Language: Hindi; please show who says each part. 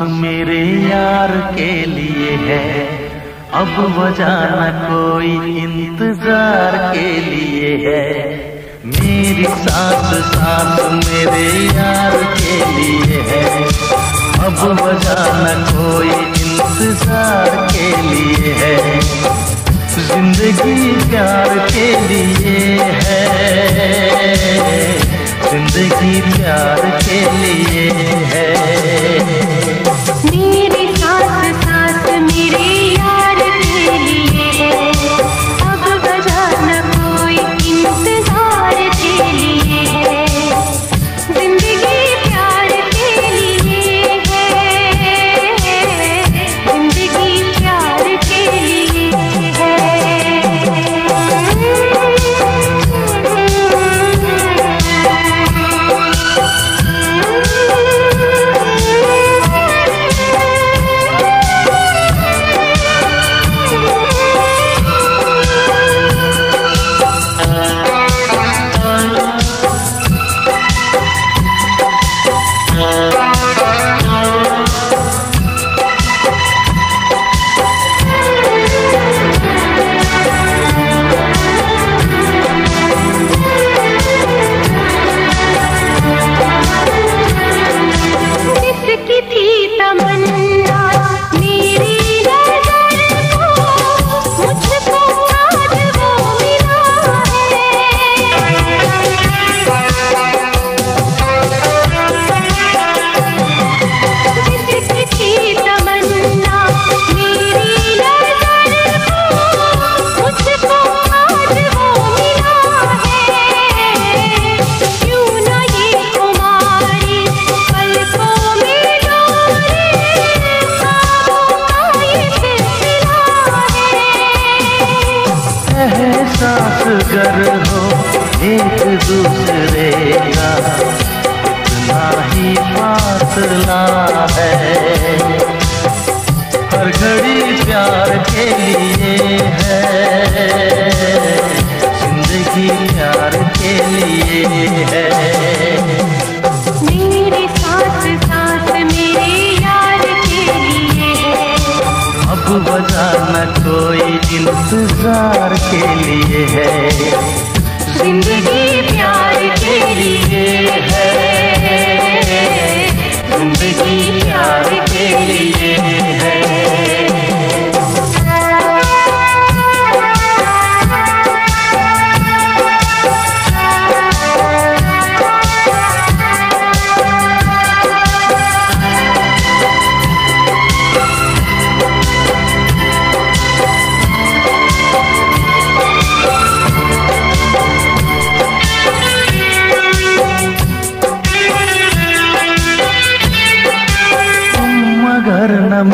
Speaker 1: मेरे यार के लिए है। अब वजह न कोई इंतज़ार के लिए है। मेरी सांस सांस मेरे यार के लिए है। अब वजह न कोई इंतज़ार के लिए है। ज़िंदगी प्यार के लिए है। ज़िंदगी प्यार के लिए है। गर हो एक दूसरे का इतना ही फासला है। हर घड़ी प्यार के लिए